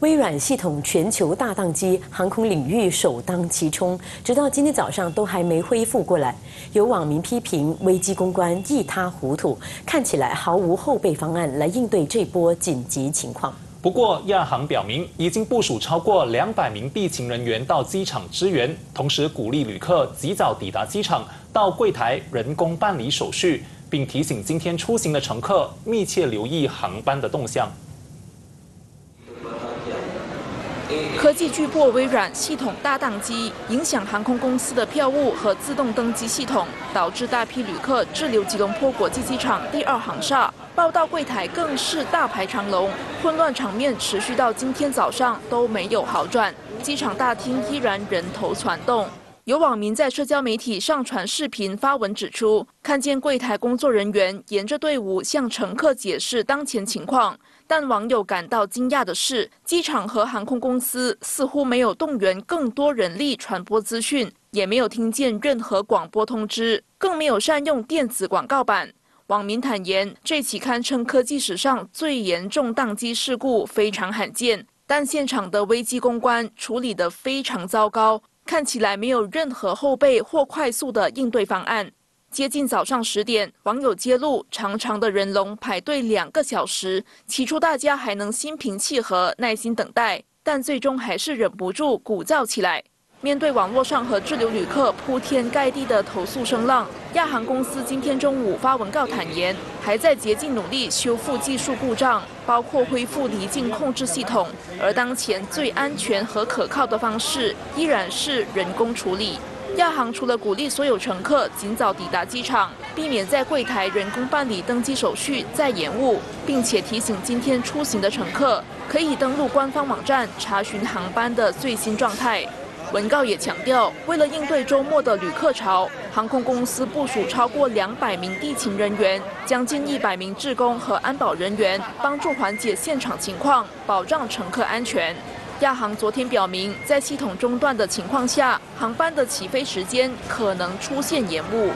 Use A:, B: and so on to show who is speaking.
A: 微软系统全球大宕机，航空领域首当其冲，直到今天早上都还没恢复过来。有网民批评危机公关一塌糊涂，看起来毫无后备方案来应对这波紧急情况。
B: 不过亚航表明，已经部署超过两百名地勤人员到机场支援，同时鼓励旅客及早抵达机场，到柜台人工办理手续，并提醒今天出行的乘客密切留意航班的动向。
C: 科技巨破微软系统大宕机，影响航空公司的票务和自动登机系统，导致大批旅客滞留吉隆坡国际机场第二航厦，报到柜台更是大排长龙，混乱场面持续到今天早上都没有好转，机场大厅依然人头攒动。有网民在社交媒体上传视频发文指出，看见柜台工作人员沿着队伍向乘客解释当前情况。但网友感到惊讶的是，机场和航空公司似乎没有动员更多人力传播资讯，也没有听见任何广播通知，更没有善用电子广告板。网民坦言，这起堪称科技史上最严重宕机事故非常罕见，但现场的危机公关处理得非常糟糕。看起来没有任何后备或快速的应对方案。接近早上十点，网友揭露长长的人龙排队两个小时。起初大家还能心平气和、耐心等待，但最终还是忍不住鼓噪起来。面对网络上和滞留旅客铺天盖地的投诉声浪，亚航公司今天中午发文告坦言，还在竭尽努力修复技术故障，包括恢复离境控制系统。而当前最安全和可靠的方式，依然是人工处理。亚航除了鼓励所有乘客尽早抵达机场，避免在柜台人工办理登机手续再延误，并且提醒今天出行的乘客可以登录官方网站查询航班的最新状态。文告也强调，为了应对周末的旅客潮，航空公司部署超过两百名地勤人员，将近一百名职工和安保人员，帮助缓解现场情况，保障乘客安全。亚航昨天表明，在系统中断的情况下，航班的起飞时间可能出现延误。